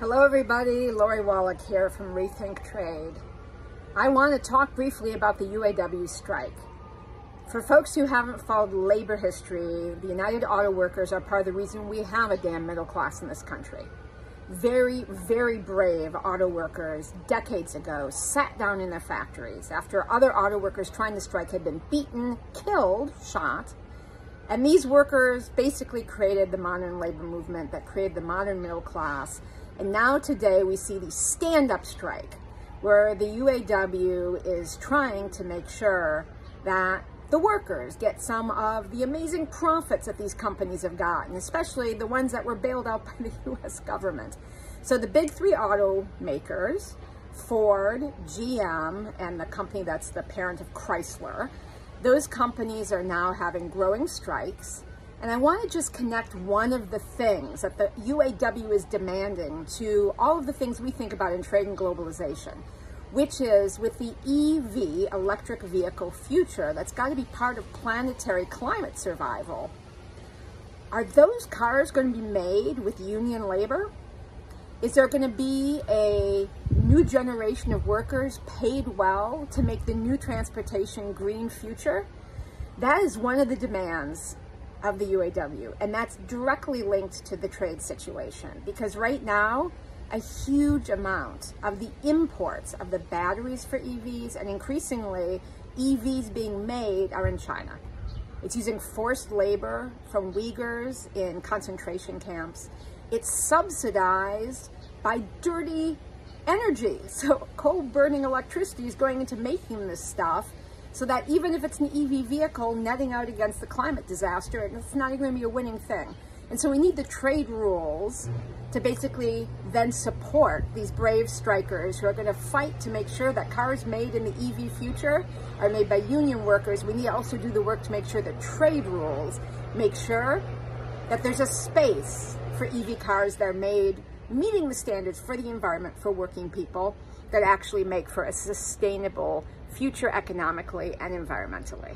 Hello everybody, Lori Wallach here from Rethink Trade. I want to talk briefly about the UAW strike. For folks who haven't followed labor history, the United Auto Workers are part of the reason we have a damn middle class in this country. Very, very brave auto workers decades ago sat down in their factories after other auto workers trying to strike had been beaten, killed, shot, and these workers basically created the modern labor movement that created the modern middle class and now today we see the stand-up strike where the UAW is trying to make sure that the workers get some of the amazing profits that these companies have gotten, especially the ones that were bailed out by the US government. So the big three automakers, Ford, GM, and the company that's the parent of Chrysler, those companies are now having growing strikes and I want to just connect one of the things that the UAW is demanding to all of the things we think about in trade and globalization, which is with the EV, electric vehicle future, that's got to be part of planetary climate survival. Are those cars going to be made with union labor? Is there going to be a new generation of workers paid well to make the new transportation green future? That is one of the demands of the UAW. And that's directly linked to the trade situation because right now, a huge amount of the imports of the batteries for EVs and increasingly EVs being made are in China. It's using forced labor from Uyghurs in concentration camps. It's subsidized by dirty energy. So coal burning electricity is going into making this stuff so that even if it's an EV vehicle netting out against the climate disaster, it's not even going to be a winning thing. And so we need the trade rules to basically then support these brave strikers who are going to fight to make sure that cars made in the EV future are made by union workers. We need to also do the work to make sure that trade rules make sure that there's a space for EV cars that are made meeting the standards for the environment for working people that actually make for a sustainable future economically and environmentally.